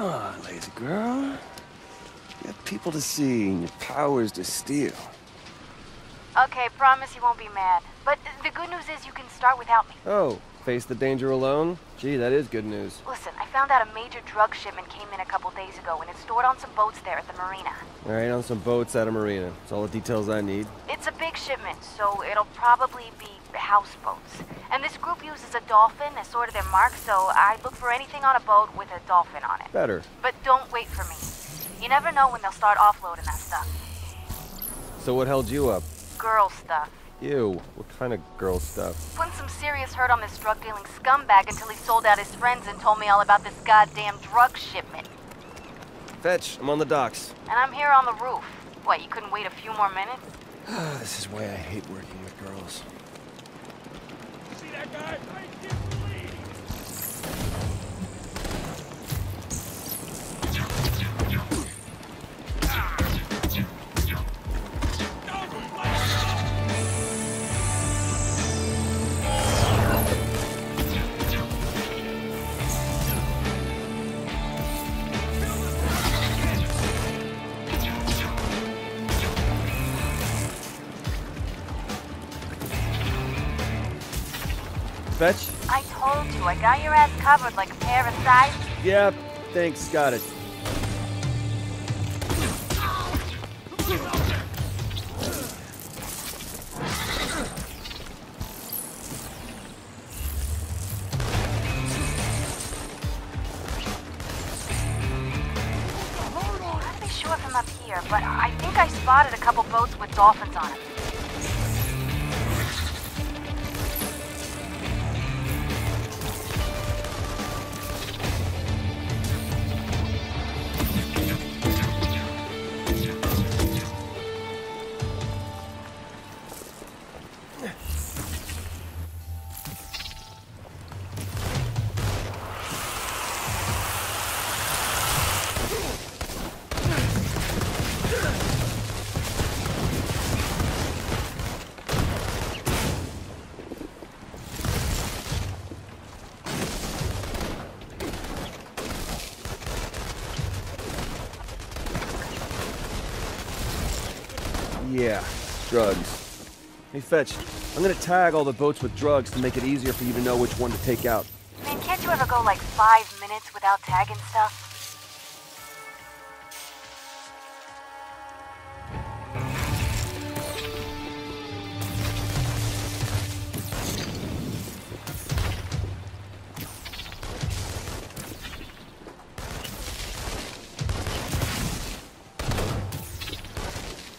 on, lazy girl? You have people to see and your powers to steal. Okay, promise you won't be mad. But the good news is you can start without me. Oh, face the danger alone? Gee, that is good news. Listen, I found out a major drug shipment came in a couple days ago and it's stored on some boats there at the marina. Alright, on some boats at a marina. That's all the details I need. It's a big shipment, so it'll probably be houseboats. Group uses a dolphin as sort of their mark, so I look for anything on a boat with a dolphin on it. Better. But don't wait for me. You never know when they'll start offloading that stuff. So what held you up? Girl stuff. Ew, what kind of girl stuff? Putting some serious hurt on this drug-dealing scumbag until he sold out his friends and told me all about this goddamn drug shipment. Fetch, I'm on the docks. And I'm here on the roof. What, you couldn't wait a few more minutes? this is why I hate working with girls. That guy? Fetch? I told you, I got your ass covered like a pair of thighs. Yeah, thanks, got it. I'm not really sure from up here, but I think I spotted a couple boats with dolphins on them. Yeah, drugs. Hey, Fetch, I'm gonna tag all the boats with drugs to make it easier for you to know which one to take out. Man, can't you ever go like five minutes without tagging stuff?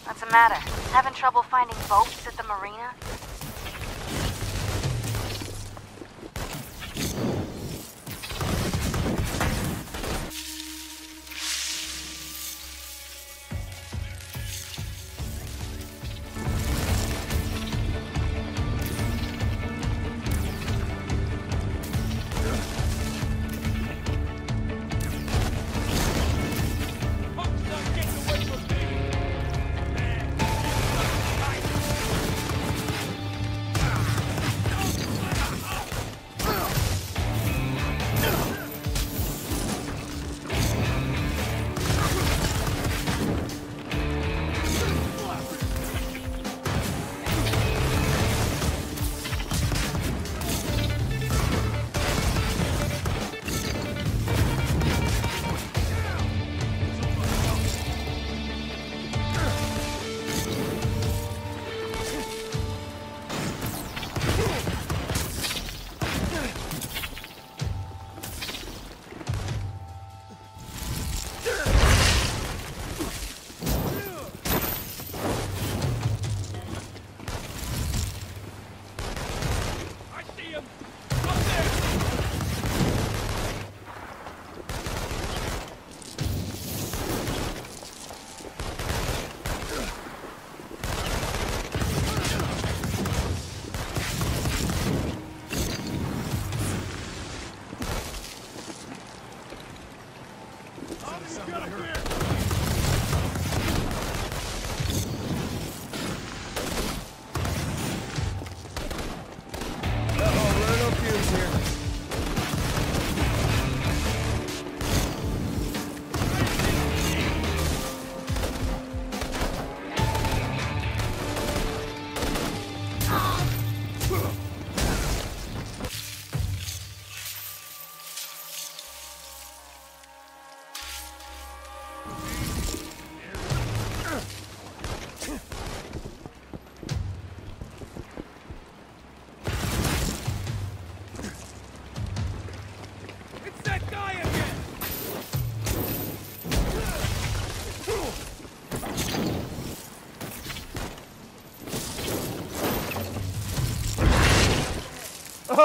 What's the matter? Trouble finding boats at the marina?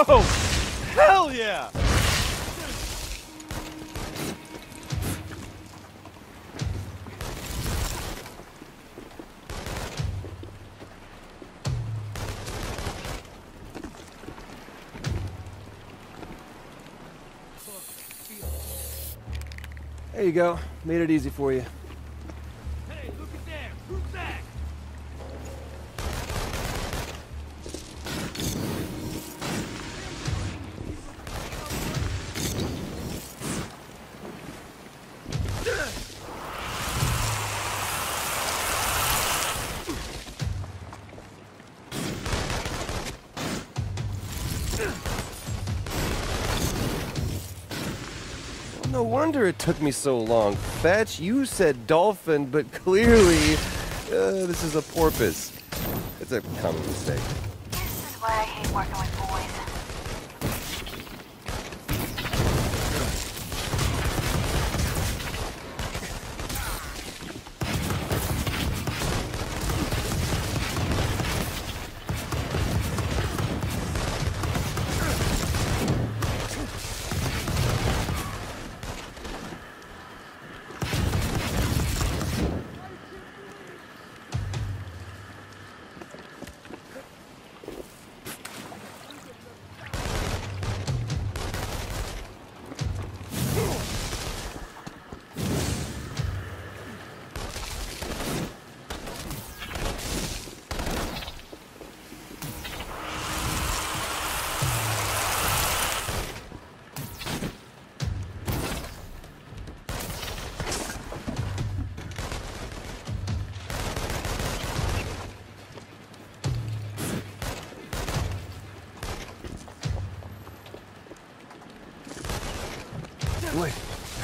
Hell yeah! There you go. Made it easy for you. No wonder it took me so long. Fetch, you said dolphin, but clearly, uh, this is a porpoise. It's a common mistake. This is why I hate working with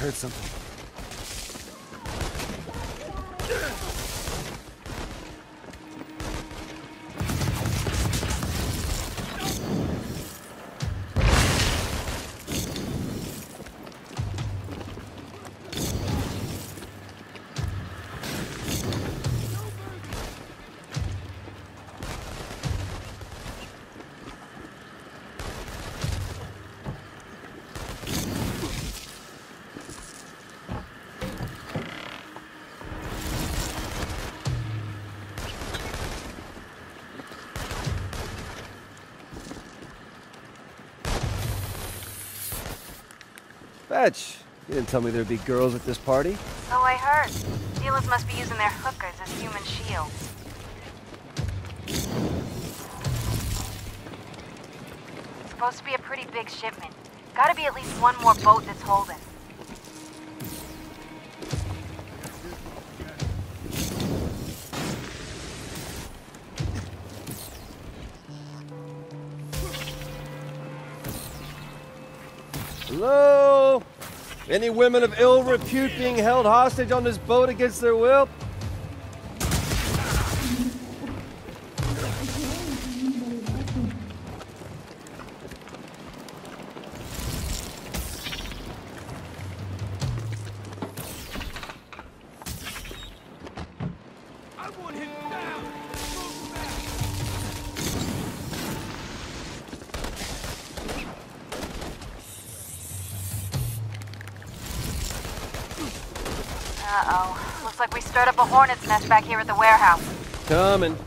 heard something. Fetch, you didn't tell me there'd be girls at this party. So I heard. Dealers must be using their hookers as human shields. Supposed to be a pretty big shipment. Gotta be at least one more boat that's holding. Any women of ill repute being held hostage on this boat against their will? Uh-oh. Looks like we stirred up a hornet's nest back here at the warehouse. Coming.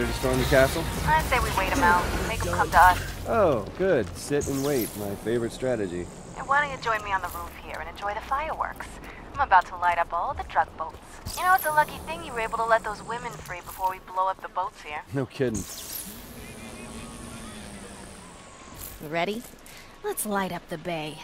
So, ready to storm the castle? I say we wait them out. Make them come to us. Oh, good. Sit and wait. My favorite strategy. And why don't you join me on the roof here and enjoy the fireworks? I'm about to light up all the drug boats. You know, it's a lucky thing you were able to let those women free before we blow up the boats here. No kidding. You ready? Let's light up the bay.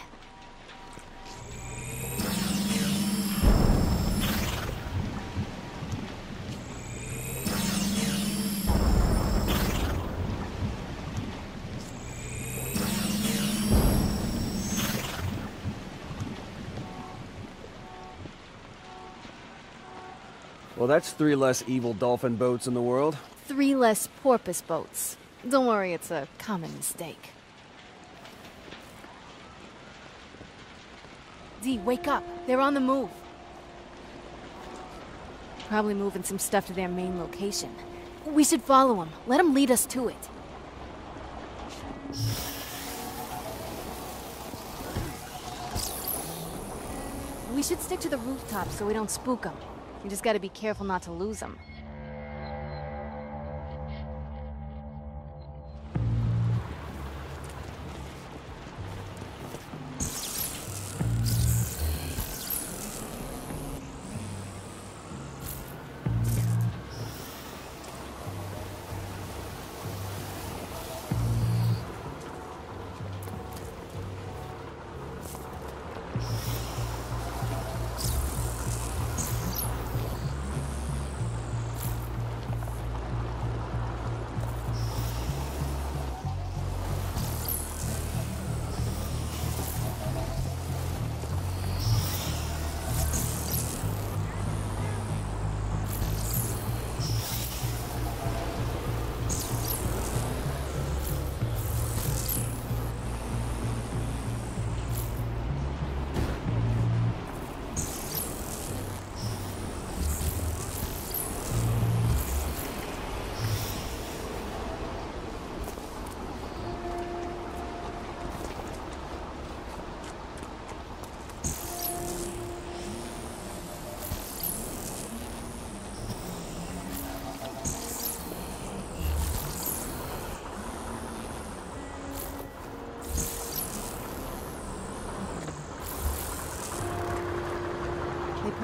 Well, that's three less evil dolphin boats in the world. Three less porpoise boats. Don't worry, it's a common mistake. D, wake up. They're on the move. Probably moving some stuff to their main location. We should follow them. Let them lead us to it. We should stick to the rooftop so we don't spook them. We just gotta be careful not to lose them.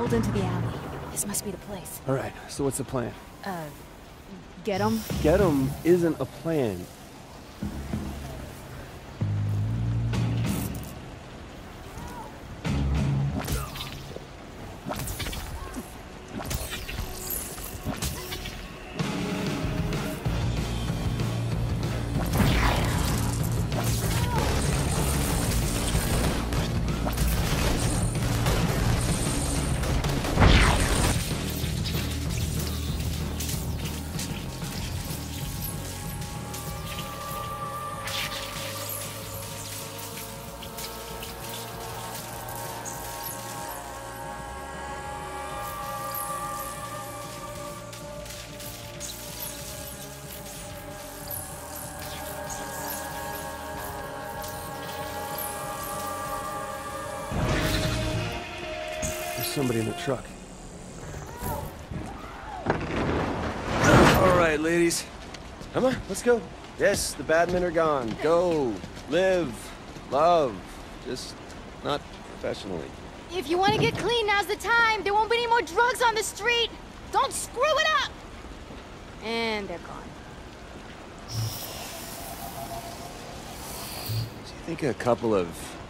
Pulled into the alley. This must be the place. All right, so what's the plan? Uh, get them? Get 'em isn't a plan. Somebody in the truck. All right, ladies. Come on, let's go. Yes, the bad men are gone. Go, live, love. Just not professionally. If you want to get clean, now's the time. There won't be any more drugs on the street. Don't screw it up. And they're gone. Do you think a couple of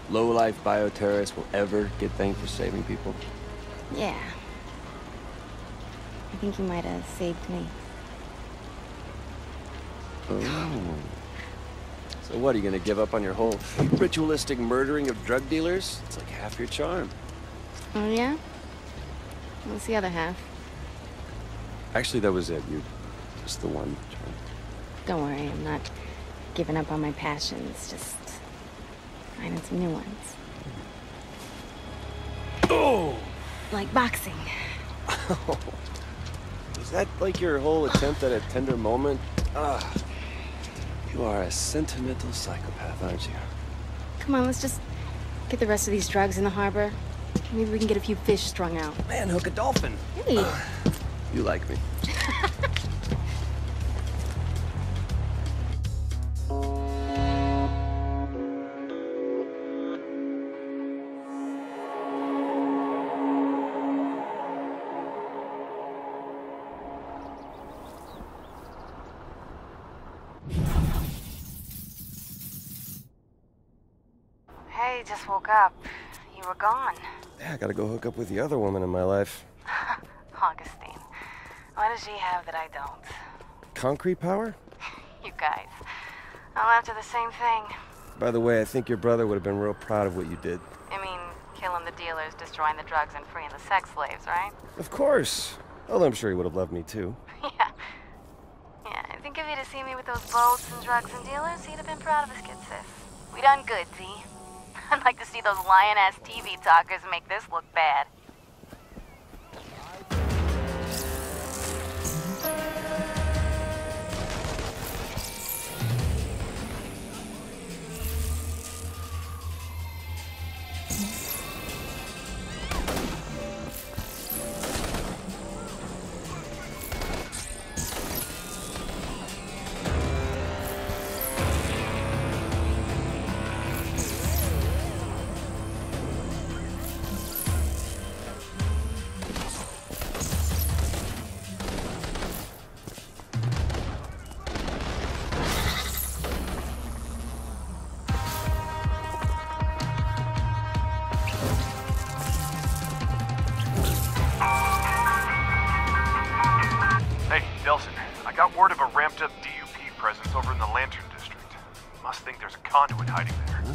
low-life bioterrorists will ever get thanked for saving people? Yeah. I think you might have saved me. Oh. So what, are you gonna give up on your whole ritualistic murdering of drug dealers? It's like half your charm. Oh, yeah? What's the other half? Actually, that was it. You just the one charm. Don't worry, I'm not giving up on my passions, just finding some new ones. Oh! Like boxing. Is that like your whole attempt at a tender moment? Ah. You are a sentimental psychopath, aren't you? Come on, let's just get the rest of these drugs in the harbor. Maybe we can get a few fish strung out. Man, hook a dolphin. Hey, You like me. just woke up. You were gone. Yeah, I gotta go hook up with the other woman in my life. Augustine. What does she have that I don't? Concrete power? You guys. I'm after the same thing. By the way, I think your brother would have been real proud of what you did. I mean, killing the dealers, destroying the drugs, and freeing the sex slaves, right? Of course. Although I'm sure he would have loved me too. yeah. Yeah, I think if he'd have seen me with those boats and drugs and dealers, he'd have been proud of his kid sis. We done good, Z. I'd like to see those lion-ass TV talkers make this look bad.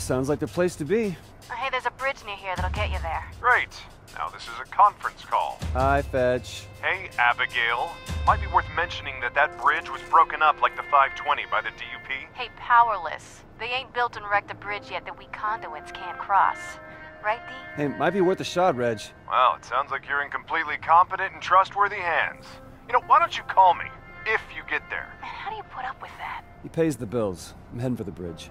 Sounds like the place to be. Oh, hey, there's a bridge near here that'll get you there. Great. Now this is a conference call. Hi, Fetch. Hey, Abigail. Might be worth mentioning that that bridge was broken up like the 520 by the DUP. Hey, Powerless. They ain't built and wrecked a bridge yet that we conduits can't cross. Right, D? Hey, might be worth a shot, Reg. Well, it sounds like you're in completely competent and trustworthy hands. You know, why don't you call me if you get there? Man, how do you put up with that? He pays the bills. I'm heading for the bridge.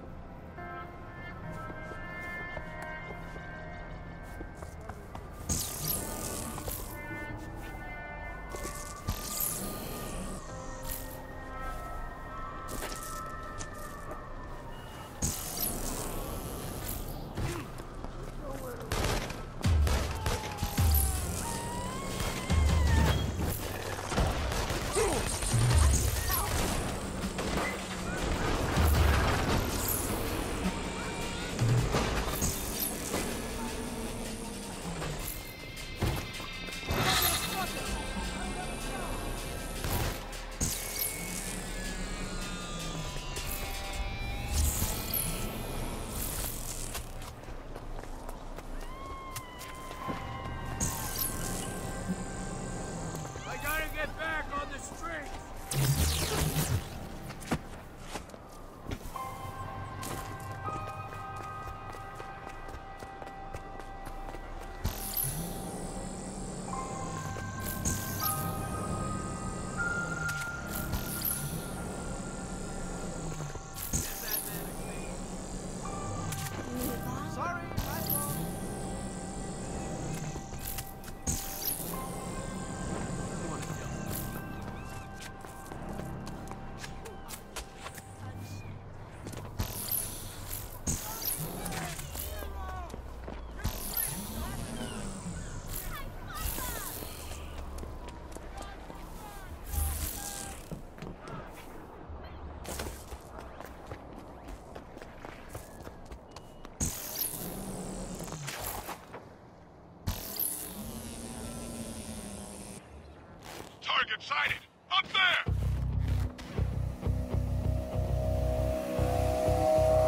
Sighted! Up there!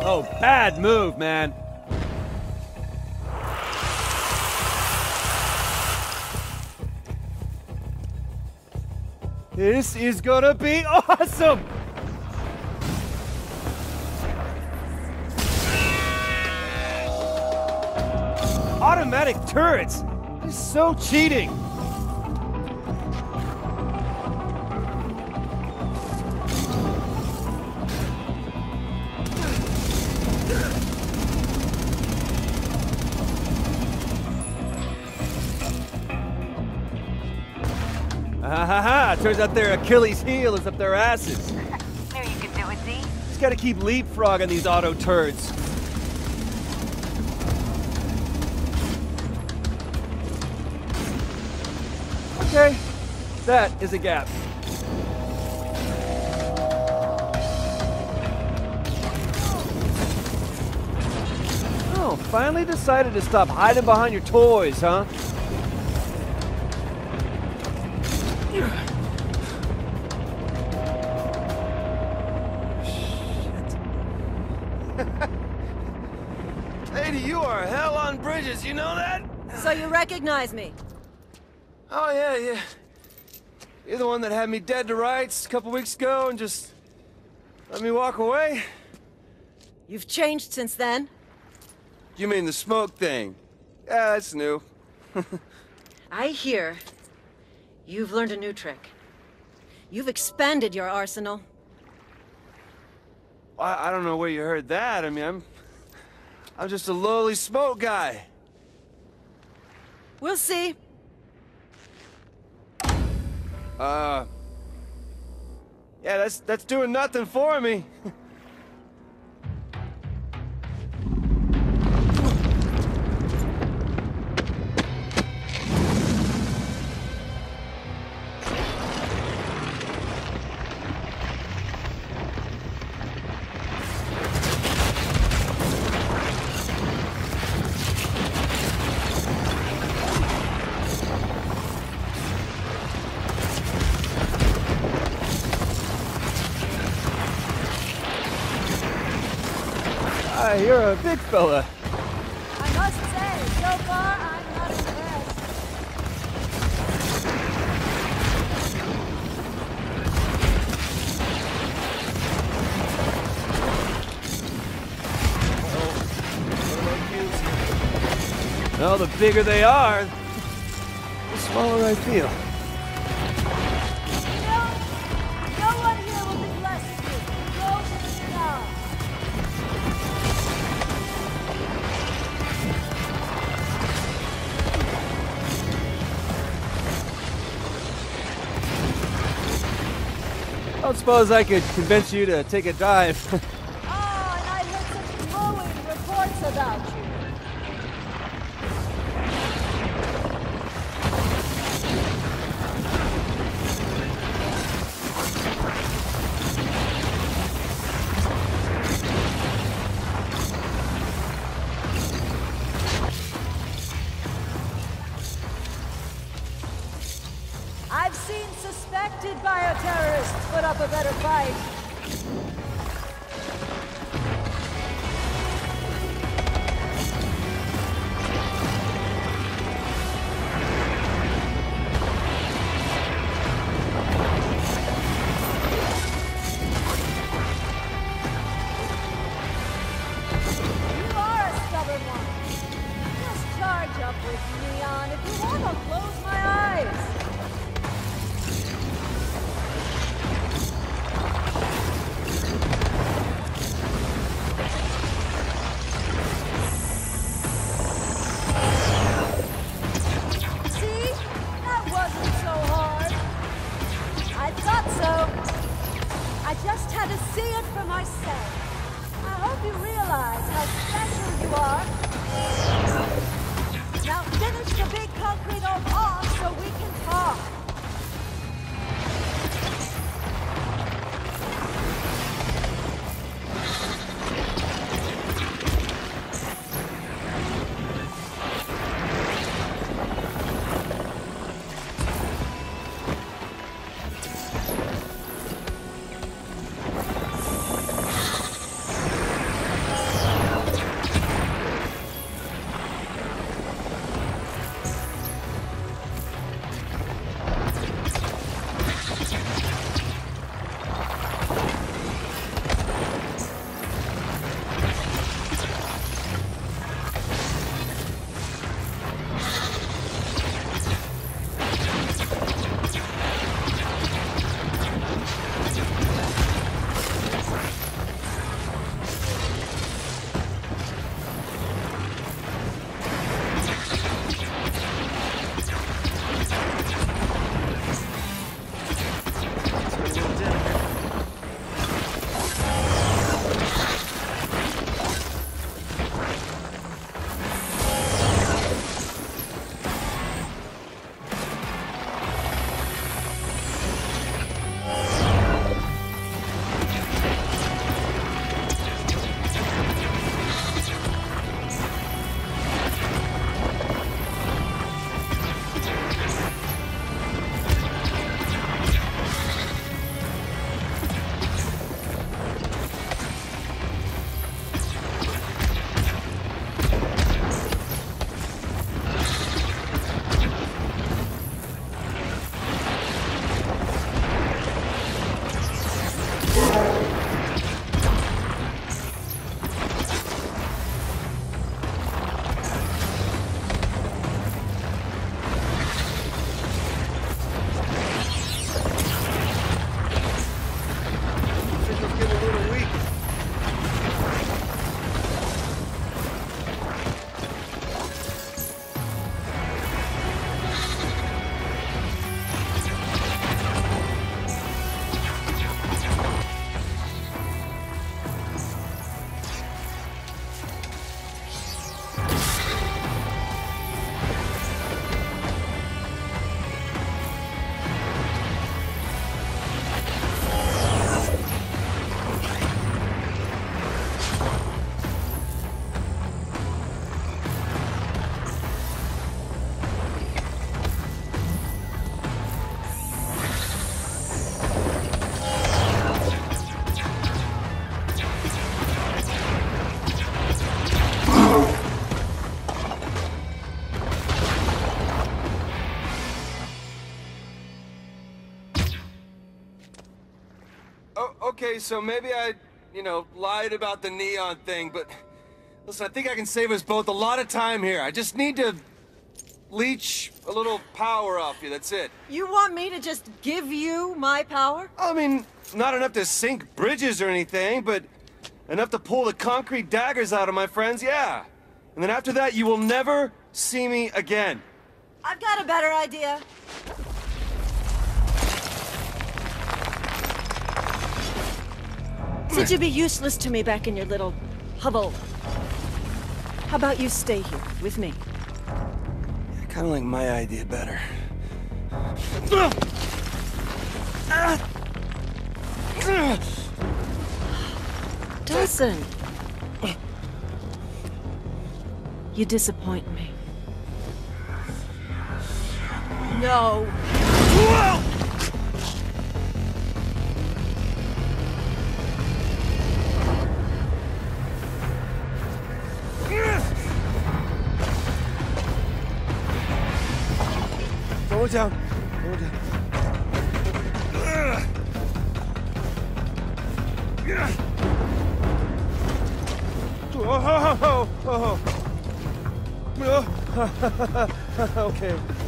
Oh, bad move, man. This is gonna be awesome! Automatic turrets! This is so cheating! Turns out their Achilles heel is up their asses. Knew you could do it, Z. Just gotta keep leapfrogging these auto turds. Okay, that is a gap. Oh, finally decided to stop hiding behind your toys, huh? So you recognize me? Oh, yeah, yeah. You're the one that had me dead to rights a couple weeks ago and just let me walk away? You've changed since then. You mean the smoke thing? Yeah, that's new. I hear you've learned a new trick. You've expanded your arsenal. I, I don't know where you heard that. I mean, I'm... I'm just a lowly smoke guy. We'll see. Uh... Yeah, that's, that's doing nothing for me. bigger they are, the smaller I feel. No one here will be blessed with you. Go to the job. I don't suppose I could convince you to take a dive. okay, so maybe I, you know, lied about the neon thing, but listen, I think I can save us both a lot of time here. I just need to leech a little power off you, that's it. You want me to just give you my power? I mean, not enough to sink bridges or anything, but enough to pull the concrete daggers out of my friends, yeah. And then after that, you will never see me again. I've got a better idea. Since you'd be useless to me back in your little hovel, how about you stay here with me? I kind of like my idea better. Dawson! You disappoint me. No. Throw it down. Throw it down. Oh, oh, oh. okay. Ah,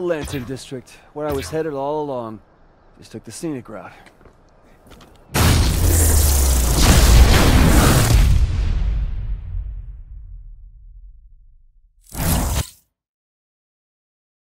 the Lantern District, where I was headed all along. Just took the scenic route.